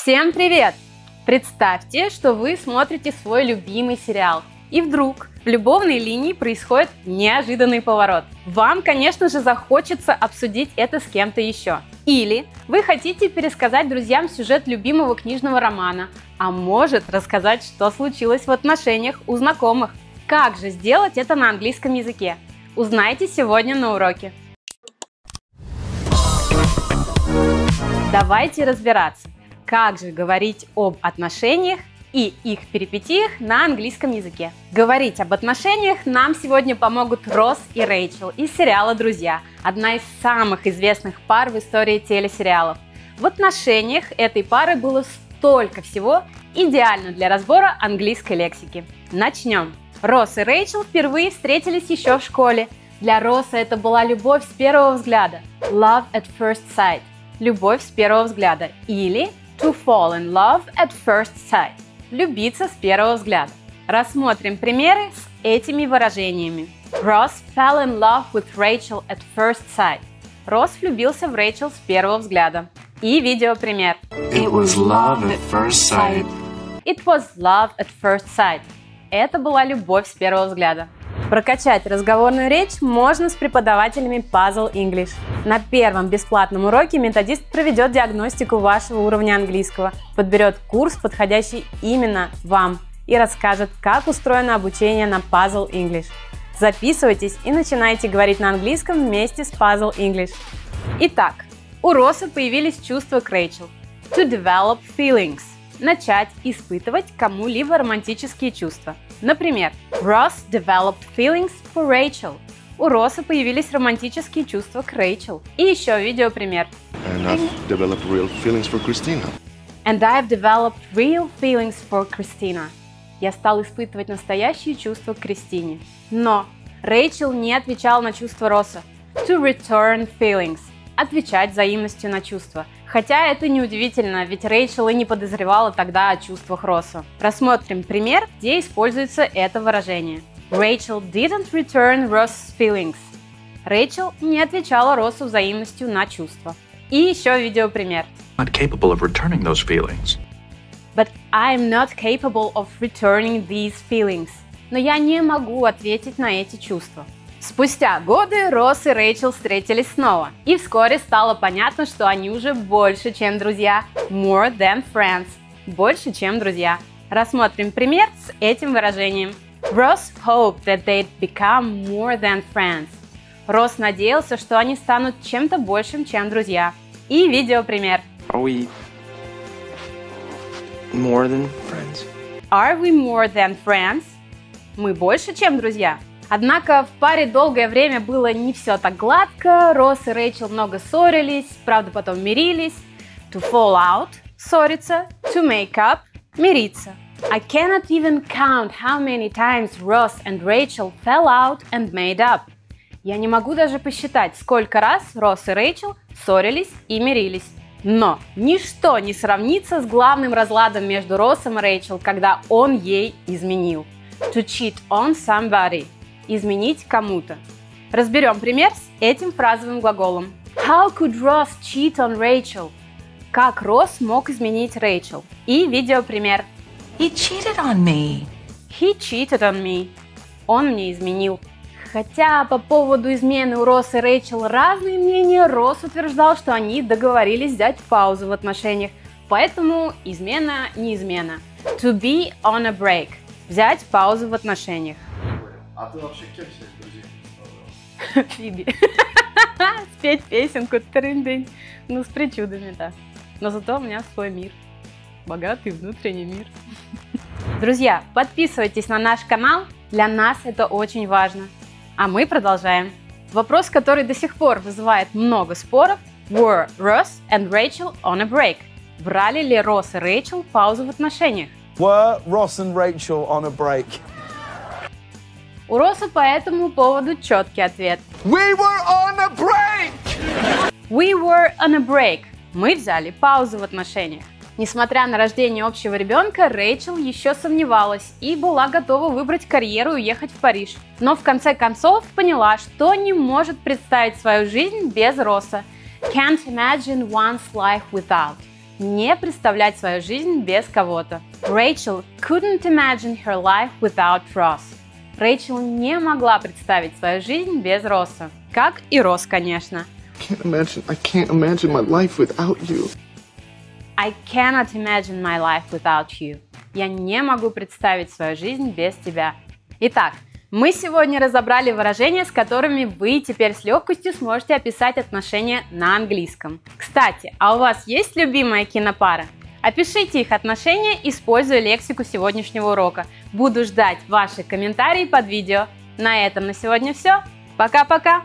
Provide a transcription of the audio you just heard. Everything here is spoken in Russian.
Всем привет! Представьте, что вы смотрите свой любимый сериал. И вдруг в любовной линии происходит неожиданный поворот. Вам, конечно же, захочется обсудить это с кем-то еще. Или вы хотите пересказать друзьям сюжет любимого книжного романа, а может рассказать, что случилось в отношениях у знакомых. Как же сделать это на английском языке? Узнайте сегодня на уроке. Давайте разбираться, как же говорить об отношениях и их перипетиях на английском языке. Говорить об отношениях нам сегодня помогут Росс и Рэйчел из сериала «Друзья», одна из самых известных пар в истории телесериалов. В отношениях этой пары было столько всего, идеально для разбора английской лексики. Начнем. Росс и Рэйчел впервые встретились еще в школе. Для Росса это была любовь с первого взгляда. Love at first sight любовь с первого взгляда, или to fall in love at first sight, влюбиться с первого взгляда. Рассмотрим примеры с этими выражениями. Ross fell in love with Rachel at first sight. Росс влюбился в Рэйчел с первого взгляда. И видеопример. It was love at first sight. It was love at first sight. Это была любовь с первого взгляда. Прокачать разговорную речь можно с преподавателями Puzzle English. На первом бесплатном уроке методист проведет диагностику вашего уровня английского, подберет курс, подходящий именно вам, и расскажет, как устроено обучение на Puzzle English. Записывайтесь и начинайте говорить на английском вместе с Puzzle English. Итак, у Росса появились чувства к Рэйчел. To develop feelings – начать испытывать кому-либо романтические чувства – Например, Ross developed feelings for Rachel. У Росса появились романтические чувства к Рэйчел. И еще видеопример. And I've developed real feelings for Christina. And I've developed real feelings for Christina. Я стал испытывать настоящие чувства к Кристине. Но Рэйчел не отвечал на чувства Росса. To return feelings. Отвечать взаимностью на чувства – Хотя это неудивительно, ведь Рэйчел и не подозревала тогда о чувствах Росса. Рассмотрим пример, где используется это выражение. Rachel didn't return Ross's feelings. Рэйчел не отвечала Россу взаимностью на чувства. И еще видеопример. Not capable of returning those feelings. But I'm not capable of returning these feelings. Но я не могу ответить на эти чувства. Спустя годы Росс и Рэйчел встретились снова, и вскоре стало понятно, что они уже больше, чем друзья. More than friends. Больше, чем друзья. Рассмотрим пример с этим выражением. Ross hoped that they'd become more than friends. Росс надеялся, что они станут чем-то большим, чем друзья. И видеопример. Are we more than friends? Are we more than friends? Мы больше, чем друзья? Однако в паре долгое время было не все так гладко, Росс и Рэйчел много ссорились, правда потом мирились. To fall out – ссориться, to make up – мириться. I cannot even count how many times Ross and Rachel fell out and made up. Я не могу даже посчитать, сколько раз Росс и Рэйчел ссорились и мирились. Но ничто не сравнится с главным разладом между Россом и Рэйчел, когда он ей изменил. To cheat on somebody – изменить кому-то. Разберем пример с этим фразовым глаголом. How could Ross cheat on Rachel? Как Росс мог изменить Рэйчел? И видеопример. He cheated on me. He cheated on me. Он мне изменил. Хотя по поводу измены у Росса и Рэйчел разные мнения, Росс утверждал, что они договорились взять паузу в отношениях, поэтому измена не измена. To be on a break. Взять паузу в отношениях. А ты вообще кем себя друзей Фиби. Спеть песенку трындынь. Ну, с причудами, да. Но зато у меня свой мир. Богатый внутренний мир. Друзья, подписывайтесь на наш канал. Для нас это очень важно. А мы продолжаем. Вопрос, который до сих пор вызывает много споров. Were Ross and Rachel on a break? Брали ли Росс и Рэйчел паузу в отношениях? Were Ross and Rachel on a break? У Росса по этому поводу четкий ответ. We were on a break! We were on a break. Мы взяли паузу в отношениях. Несмотря на рождение общего ребенка, Рэйчел еще сомневалась и была готова выбрать карьеру и уехать в Париж. Но в конце концов поняла, что не может представить свою жизнь без Росса. Can't imagine one's life without. не представлять свою жизнь без кого-то. Rachel couldn't imagine her life without Ross. Рэйчел не могла представить свою жизнь без Росса. Как и Росс, конечно. Can't imagine. I can't imagine my life without you. I cannot imagine my life without you. Я не могу представить свою жизнь без тебя. Итак, мы сегодня разобрали выражения, с которыми вы теперь с легкостью сможете описать отношения на английском. Кстати, а у вас есть любимая кинопара? Опишите их отношения, используя лексику сегодняшнего урока. Буду ждать ваши комментарии под видео. На этом на сегодня все. Пока-пока!